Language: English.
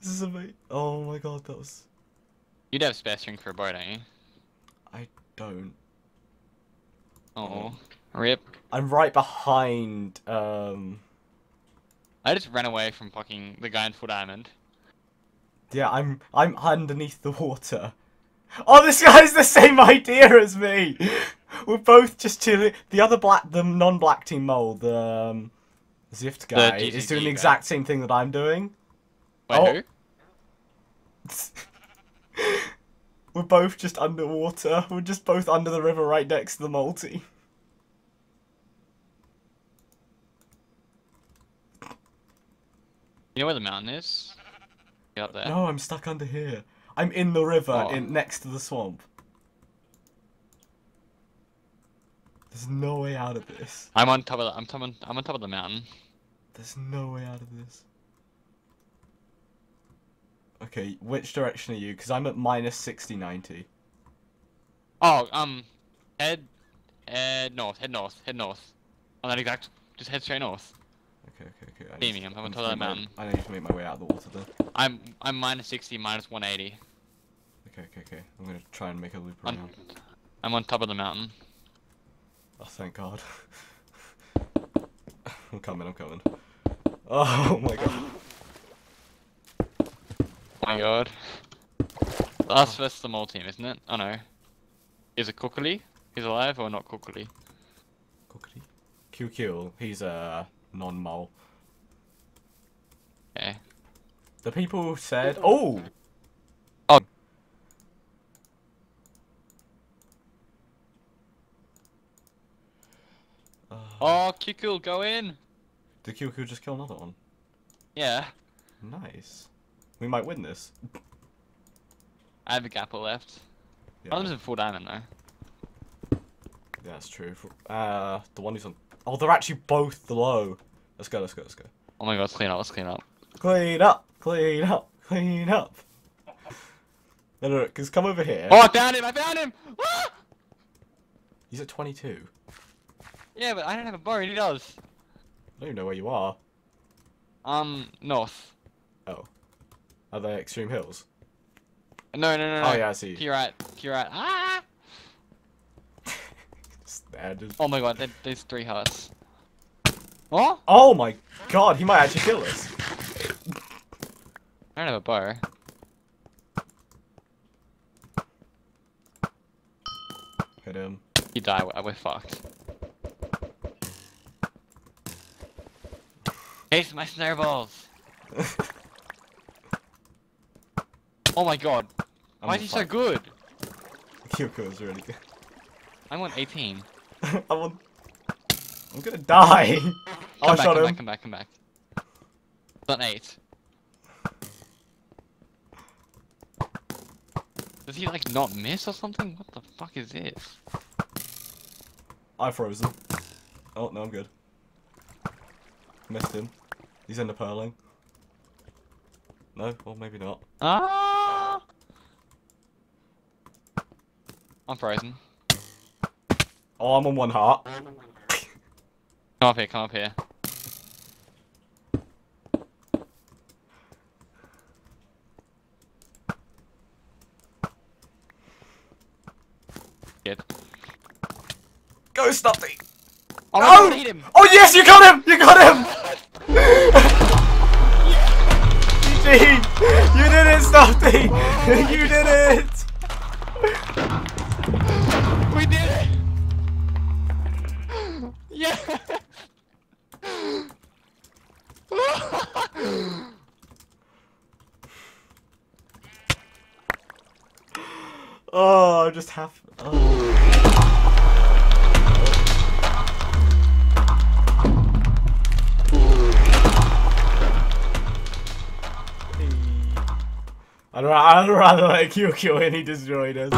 This is amazing. Oh my god, that was. You'd have spare string for a bow, don't you? I don't. Oh, rip. I'm right behind. Um. I just ran away from fucking the guy in Full Diamond. Yeah, I'm. I'm underneath the water. Oh, this guy's the same idea as me. We're both just chilling. The other black, the non-black team mole, the um, Zift guy, is doing the exact same thing that I'm doing. Wait, Oh. who? We're both just underwater. We're just both under the river right next to the multi. You know where the mountain is? Get up there. No, I'm stuck under here. I'm in the river, Oh. in next to the swamp. There's no way out of this. I'm on top of the, I'm, top on, I'm on top of the mountain. There's no way out of this. Okay, which direction are you? Because I'm at minus 60, 90. Oh, um, head, head north, head north, head north. On that exact, just head straight north. Okay, okay, okay. I See need to- I'm on top to of that my- mountain. I need to make my way out of the water then. I'm, I'm minus 60, minus 180. Okay, okay, okay. I'm gonna try and make a loop On- around. I'm on top of the mountain. Oh, thank God. I'm coming, I'm coming. Oh my god. Oh my god. Us versus the mole team, isn't it? Oh no. Is it Cookly? He's alive or not Cookly? Cookity. QQ, he's a non-mole. Okay. The people said, oh! Oh. Uh, Oh, Kikul, go in! Did QQ just kill another one? Yeah. Nice. We might win this. I have a gapple left. Yeah, One of them's in full diamond though. yeah, that's true. Uh, the one who's on. Oh, they're actually both low. Let's go, let's go, let's go. Oh my god, let's clean up, let's clean up. Clean up, clean up, clean up. No, no, no, cause come over here. Oh, I found him! I found him! Ah! He's at 22. Yeah, but I don't have a bow, he does. I don't even know where you are. Um, north. Oh. Are they extreme hills? No, no, no, no. Oh, yeah, I see. To your right, to your right. Ah! Just- Oh my god, there, there's three hearts. Oh? Oh my god, he might actually kill us. I don't have a bow. Hit him. You die, we're, we're fucked. Chase my snowballs! Oh my god, I'm why is he so good? Kyoko is really good. I'm on 18. I'm on... I'm gonna die. oh, I back, shot come him. back, come back, come back. It's on 8. Does he like not miss or something? What the fuck is this? I froze him. Oh, no, I'm good. Missed him. He's ender pearling. No? Well, maybe not. Ah! I'm frozen. Oh, I'm on one heart. Come up here, come up here. Good. Go, Stuffy! Oh, No! God, him! Oh, yes, you got him! You got him! GG! You did it, Stuffy! You did it! Oh, I just have. Oh. I'd, ra- I'd rather let QQ in, he destroyed us.